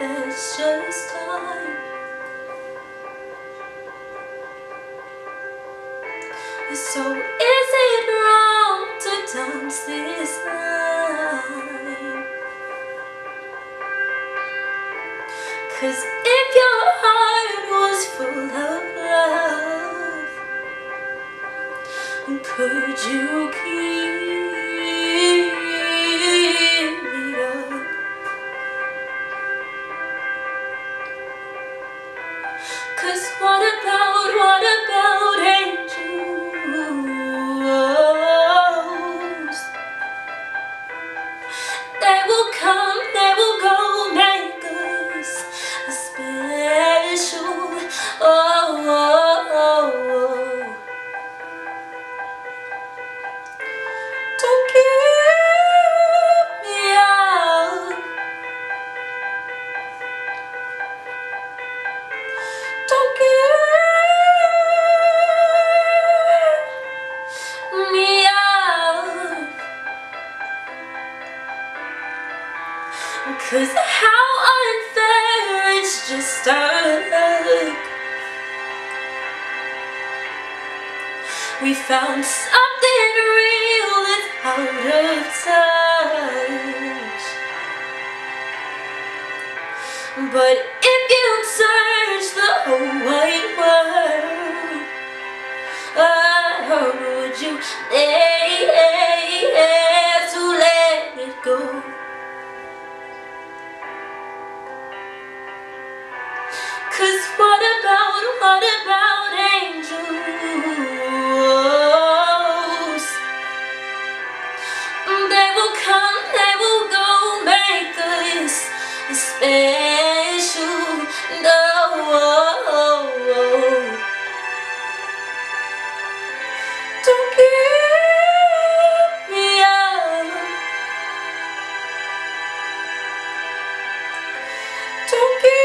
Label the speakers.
Speaker 1: it's just time. So is it wrong to dance this line? Cause if your heart was full of love, could you keep Cause what about, what about Cause how unfair it's just started. We found something real that's out of touch. But if you search the whole wide world, oh, would you dare Cause what about, what about angels? They will come, they will go, make us special. No. Don't give me up. Don't give